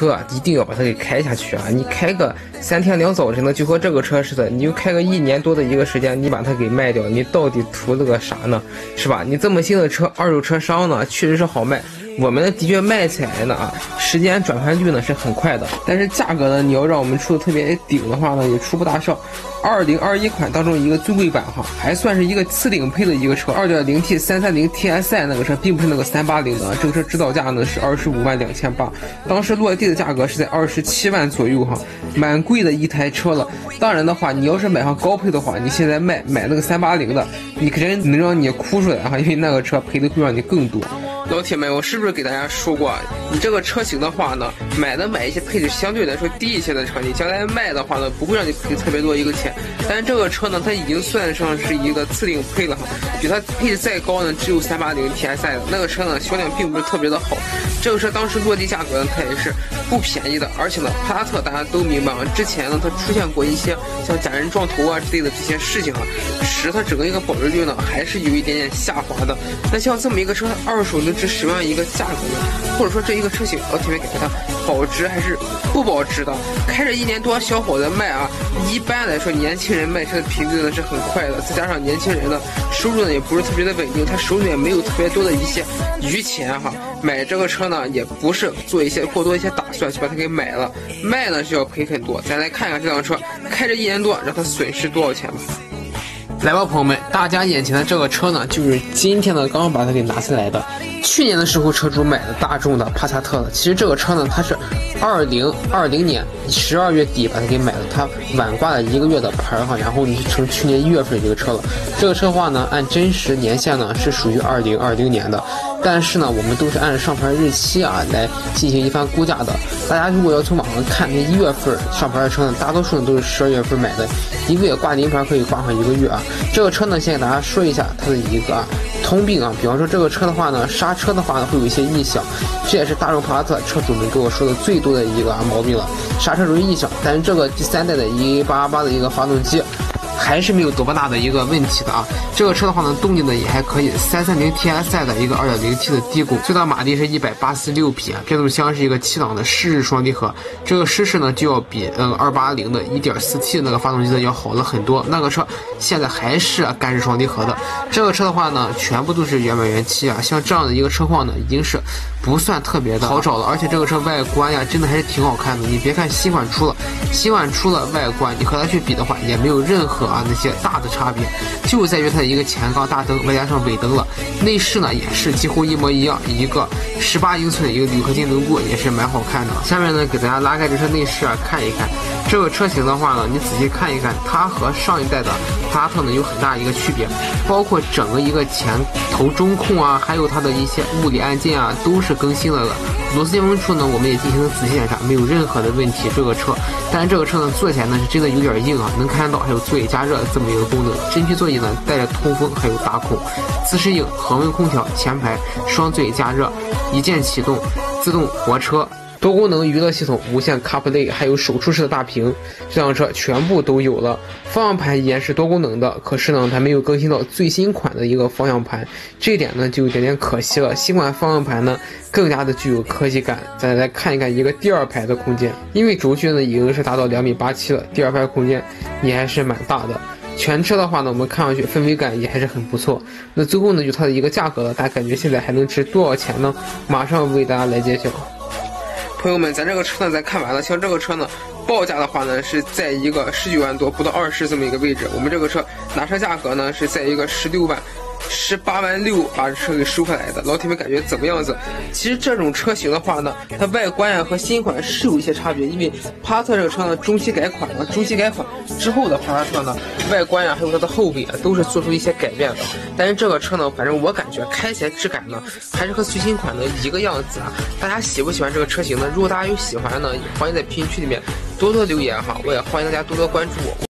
车啊，一定要把它给开下去啊！你开个三天两早晨的，就和这个车似的，你就开个一年多的一个时间，你把它给卖掉，你到底图了个啥呢？是吧？你这么新的车，二手车商呢确实是好卖。我们的的确卖起来呢啊，时间转换率呢是很快的，但是价格呢，你要让我们出的特别顶的话呢，也出不大上。二零二一款当中一个尊贵版哈，还算是一个次顶配的一个车，二点零 T 三三零 TSI 那个车，并不是那个三八零的，这个车指导价呢是二十五万两千八，当时落地的价格是在二十七万左右哈，蛮贵的一台车了。当然的话，你要是买上高配的话，你现在卖买那个三八零的，你肯定能让你哭出来哈，因为那个车赔的会让你更多。老铁们，我是不是给大家说过，你这个车型的话呢，买的买一些配置相对来说低一些的车，你将来卖的话呢，不会让你赔特别多一个钱。但是这个车呢，它已经算上是一个次顶配了哈，比它配置再高呢，只有三八零 TSI 的那个车呢，销量并不是特别的好。这个车当时落地价格呢，它也是不便宜的，而且呢，帕萨特大家都明白啊，之前呢，它出现过一些像假人撞头啊之类的这些事情啊，使它整个一个保值率呢，还是有一点点下滑的。那像这么一个车，二手能。是十万一个价格呢，或者说这一个车型，老铁们感觉它保值还是不保值的？开着一年多小伙子卖啊，一般来说年轻人卖车的频率呢是很快的，再加上年轻人呢收入呢也不是特别的稳定，他手里也没有特别多的一些余钱哈，买这个车呢也不是做一些过多一些打算去把它给买了，卖呢是要赔很多。咱来看看这辆车开着一年多，让它损失多少钱吧。来吧，朋友们，大家眼前的这个车呢，就是今天呢刚刚把它给拿下来的。去年的时候，车主买的大众的帕萨特了。其实这个车呢，它是二零二零年十二月底把它给买的，它晚挂了一个月的牌哈，然后你成去年一月份这个车了。这个车的话呢，按真实年限呢是属于二零二零年的，但是呢，我们都是按上牌日期啊来进行一番估价的。大家如果要从网上看那一月份上牌的车呢，大多数呢都是十二月份买的，一个月挂临牌可以挂上一个月啊。这个车呢，先给大家说一下它的一个。通病啊，比方说这个车的话呢，刹车的话呢会有一些异响，这也是大众帕萨特车主们跟我说的最多的一个啊毛病了，刹车容易异响。但是这个第三代的1.888的一个发动机。还是没有多么大的一个问题的啊！这个车的话呢，动力呢也还可以，三三零 TSI 的一个二点零 T 的低功，最大马力是一百八十六匹，变速箱是一个七档的湿式双离合，这个湿式呢就要比嗯二八零的一点四 T 那个发动机呢要好了很多。那个车现在还是干式双离合的，这个车的话呢，全部都是原版原漆啊，像这样的一个车况呢，已经是不算特别的好找了，而且这个车外观呀，真的还是挺好看的。你别看新款出了，新款出了外观，你和它去比的话，也没有任何。啊，那些大的差别就在于它的一个前杠大灯，外加上尾灯了。内饰呢也是几乎一模一样，一个十八英寸的一个铝合金轮毂也是蛮好看的。下面呢给大家拉开这车内饰啊看一看，这个车型的话呢，你仔细看一看，它和上一代的帕萨特呢有很大一个区别，包括整个一个前头中控啊，还有它的一些物理按键啊都是更新了的。螺丝接缝处呢我们也进行了仔细检查，没有任何的问题。这个车，但是这个车呢坐起来呢是真的有点硬啊，能看到还有座椅。加热这么一个功能，真皮座椅呢带着通风，还有打孔，自适应恒温空调，前排双座椅加热，一键启动，自动泊车，多功能娱乐系统，无线 CarPlay，还有手触式的大屏，这辆车全部都有了。方向盘依然是多功能的，可是呢，它没有更新到最新款的一个方向盘，这点呢就有点点可惜了。新款方向盘呢更加的具有科技感。再来看一看一个第二排的空间，因为轴距呢已经是达到两米八七了，第二排空间也还是蛮大的。全车的话呢，我们看上去氛围感也还是很不错。那最后呢，就它的一个价格了，大家感觉现在还能值多少钱呢？马上为大家来揭晓。朋友们，咱这个车呢，咱看完了。像这个车呢，报价的话呢，是在一个十九万多，不到二十这么一个位置。我们这个车拿车价格呢，是在一个十六万。十八万六把车给收回来的，老铁们感觉怎么样子？其实这种车型的话呢，它外观呀和新款是有一些差别，因为帕萨特这个车呢中期改款了，中期改款之后的帕萨特呢，外观呀还有它的后尾啊都是做出一些改变的。但是这个车呢，反正我感觉开起来质感呢还是和最新款的一个样子啊。大家喜不喜欢这个车型呢？如果大家有喜欢的呢，欢迎在评论区里面多多留言哈，我也欢迎大家多多关注我。